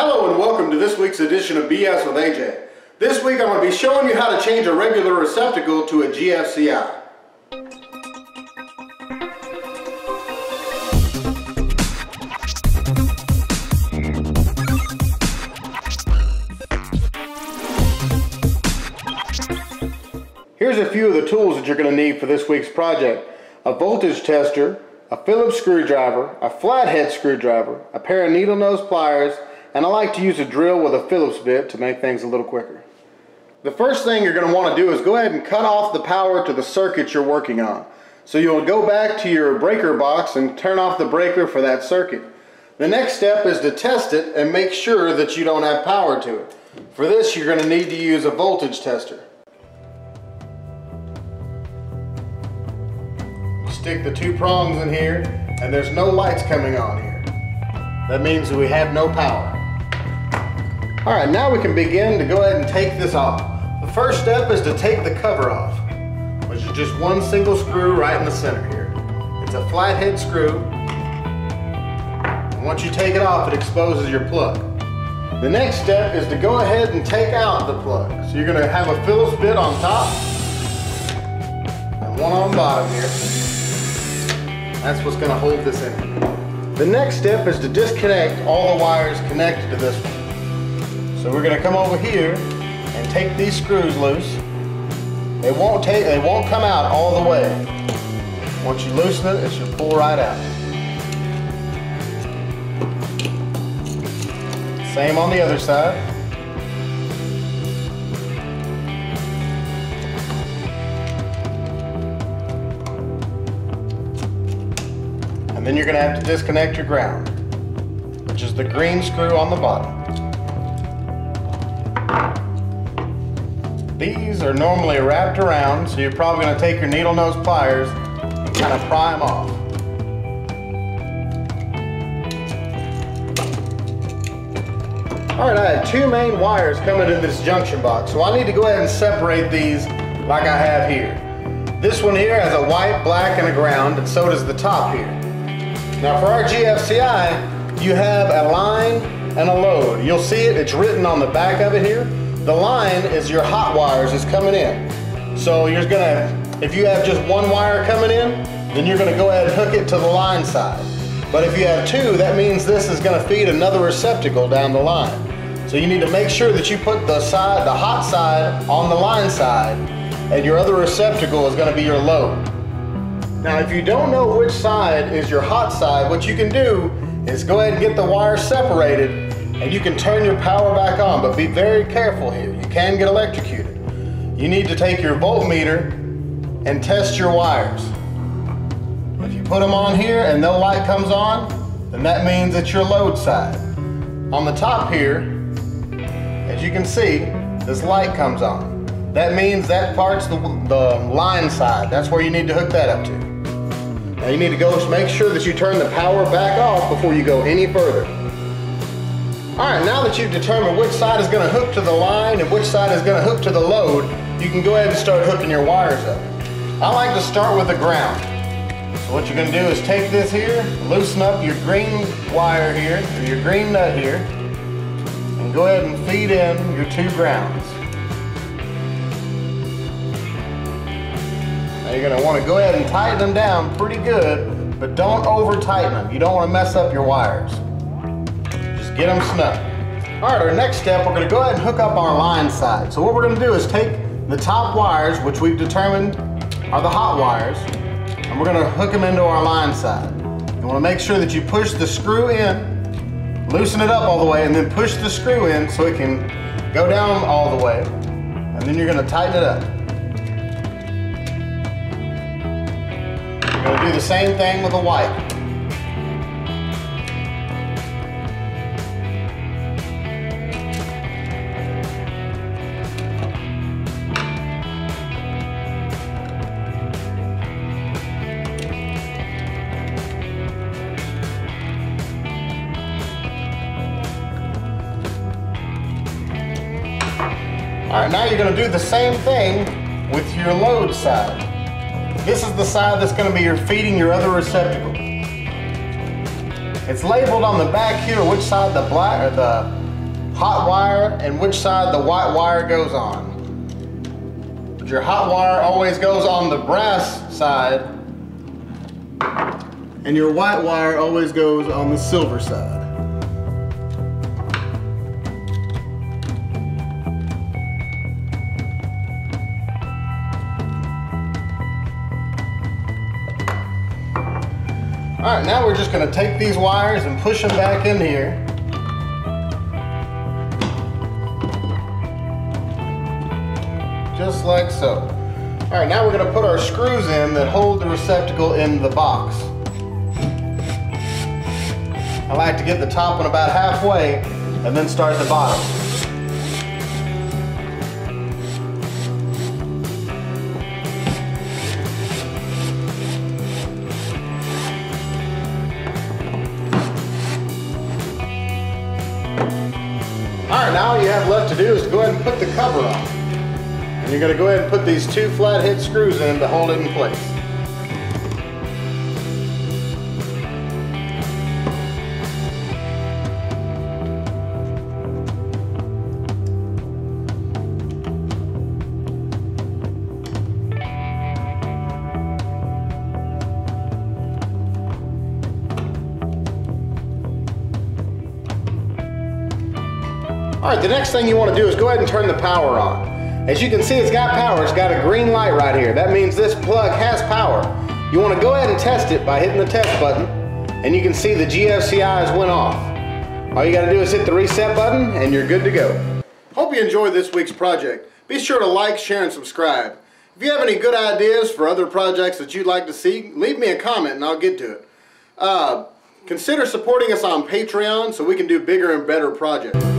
Hello and welcome to this week's edition of BS with AJ. This week I'm going to be showing you how to change a regular receptacle to a GFCI. Here's a few of the tools that you're going to need for this week's project. A voltage tester, a Phillips screwdriver, a flathead screwdriver, a pair of needle nose pliers, and I like to use a drill with a Phillips bit to make things a little quicker. The first thing you're going to want to do is go ahead and cut off the power to the circuit you're working on. So you'll go back to your breaker box and turn off the breaker for that circuit. The next step is to test it and make sure that you don't have power to it. For this you're going to need to use a voltage tester. Stick the two prongs in here and there's no lights coming on here. That means we have no power. All right, now we can begin to go ahead and take this off. The first step is to take the cover off, which is just one single screw right in the center here. It's a flathead screw. And once you take it off, it exposes your plug. The next step is to go ahead and take out the plug. So you're gonna have a Phillips bit on top and one on bottom here. That's what's gonna hold this in. The next step is to disconnect all the wires connected to this one. So we're gonna come over here and take these screws loose. They won't take, they won't come out all the way. Once you loosen it, it should pull right out. Same on the other side. And then you're gonna have to disconnect your ground, which is the green screw on the bottom. These are normally wrapped around, so you're probably going to take your needle nose pliers and kind of pry them off. All right, I had two main wires coming in this junction box, so I need to go ahead and separate these like I have here. This one here has a white, black, and a ground, and so does the top here. Now for our GFCI, you have a line and a load. You'll see it, it's written on the back of it here. The line is your hot wires is coming in. So you're gonna, if you have just one wire coming in, then you're gonna go ahead and hook it to the line side. But if you have two, that means this is gonna feed another receptacle down the line. So you need to make sure that you put the side, the hot side on the line side, and your other receptacle is gonna be your load. Now if you don't know which side is your hot side, what you can do is go ahead and get the wires separated and you can turn your power back on, but be very careful here. You can get electrocuted. You need to take your voltmeter and test your wires. If you put them on here and no light comes on, then that means it's your load side. On the top here, as you can see, this light comes on. That means that part's the, the line side. That's where you need to hook that up to. Now you need to go make sure that you turn the power back off before you go any further. All right, now that you've determined which side is gonna hook to the line and which side is gonna hook to the load, you can go ahead and start hooking your wires up. I like to start with the ground. So what you're gonna do is take this here, loosen up your green wire here, or your green nut here, and go ahead and feed in your two grounds. Now you're gonna wanna go ahead and tighten them down pretty good, but don't over tighten them. You don't wanna mess up your wires. Get them snug. All right, our next step, we're gonna go ahead and hook up our line side. So what we're gonna do is take the top wires, which we've determined are the hot wires, and we're gonna hook them into our line side. You wanna make sure that you push the screw in, loosen it up all the way, and then push the screw in so it can go down all the way. And then you're gonna tighten it up. We're gonna do the same thing with the white. All right, now you're gonna do the same thing with your load side. This is the side that's gonna be your feeding your other receptacle. It's labeled on the back here which side the black or the hot wire and which side the white wire goes on. Your hot wire always goes on the brass side and your white wire always goes on the silver side. All right, now we're just gonna take these wires and push them back in here. Just like so. All right, now we're gonna put our screws in that hold the receptacle in the box. I like to get the top one about halfway and then start the bottom. Have left to do is to go ahead and put the cover on. And you're gonna go ahead and put these two flathead screws in to hold it in place. All right, the next thing you want to do is go ahead and turn the power on. As you can see, it's got power. It's got a green light right here. That means this plug has power. You want to go ahead and test it by hitting the test button, and you can see the GFCIs went off. All you got to do is hit the reset button, and you're good to go. Hope you enjoyed this week's project. Be sure to like, share, and subscribe. If you have any good ideas for other projects that you'd like to see, leave me a comment and I'll get to it. Uh, consider supporting us on Patreon so we can do bigger and better projects.